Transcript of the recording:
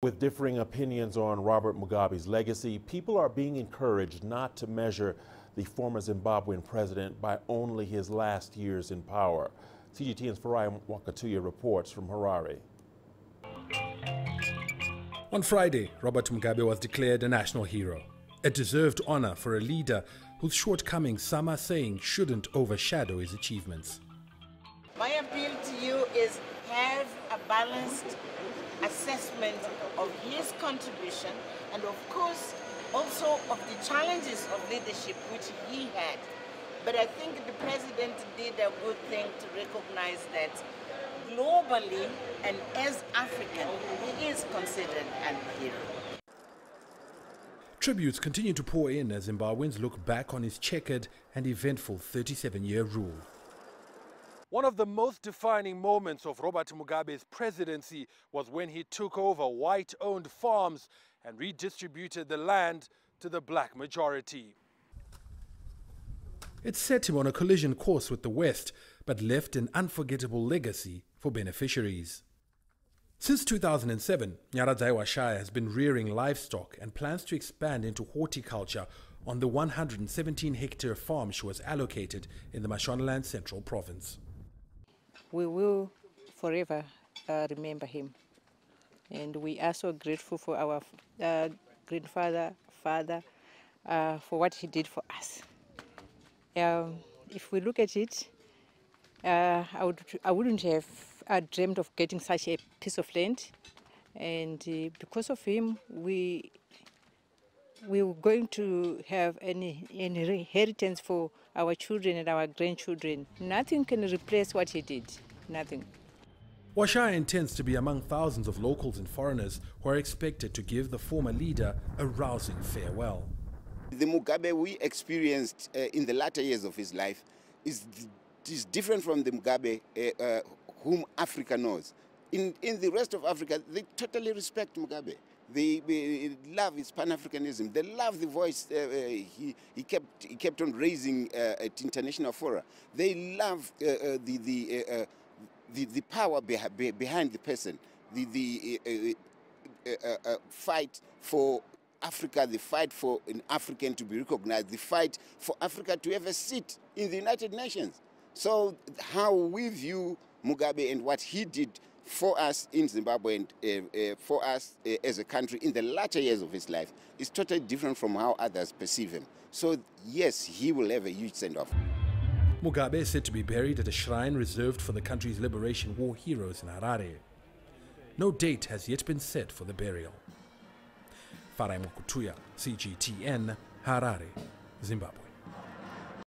With differing opinions on Robert Mugabe's legacy, people are being encouraged not to measure the former Zimbabwean president by only his last years in power. CGTN's Farai Mwakutuya reports from Harare. On Friday, Robert Mugabe was declared a national hero, a deserved honor for a leader whose shortcomings some are saying shouldn't overshadow his achievements. My appeal to you is have a balanced assessment of his contribution and of course also of the challenges of leadership which he had. But I think the president did a good thing to recognize that globally and as African, he is considered an hero. Tributes continue to pour in as Zimbabweans look back on his checkered and eventful 37 year rule. One of the most defining moments of Robert Mugabe's presidency was when he took over white owned farms and redistributed the land to the black majority. It set him on a collision course with the West, but left an unforgettable legacy for beneficiaries. Since 2007, Nyaradzayi Washaya has been rearing livestock and plans to expand into horticulture on the 117 hectare farm she was allocated in the Mashonaland Central Province. We will forever uh, remember him. And we are so grateful for our uh, grandfather, father, uh, for what he did for us. Um, if we look at it, uh, I, would, I wouldn't have uh, dreamed of getting such a piece of land. And uh, because of him, we we are going to have any, any inheritance for our children and our grandchildren. Nothing can replace what he did. Nothing. Washaya intends to be among thousands of locals and foreigners who are expected to give the former leader a rousing farewell. The Mugabe we experienced uh, in the latter years of his life is, is different from the Mugabe uh, uh, whom Africa knows. In, in the rest of Africa, they totally respect Mugabe. They, they love his Pan-Africanism. They love the voice uh, uh, he, he, kept, he kept on raising uh, at international fora. They love uh, uh, the, the, uh, the, the power behind the person, the, the fight for Africa, the fight for an African to be recognized, the fight for Africa to have a seat in the United Nations. So how we view Mugabe and what he did for us in Zimbabwe and uh, uh, for us uh, as a country in the latter years of his life is totally different from how others perceive him. So yes, he will have a huge send-off. Mugabe is said to be buried at a shrine reserved for the country's liberation war heroes in Harare. No date has yet been set for the burial. Farai Mwakutuya, CGTN, Harare, Zimbabwe.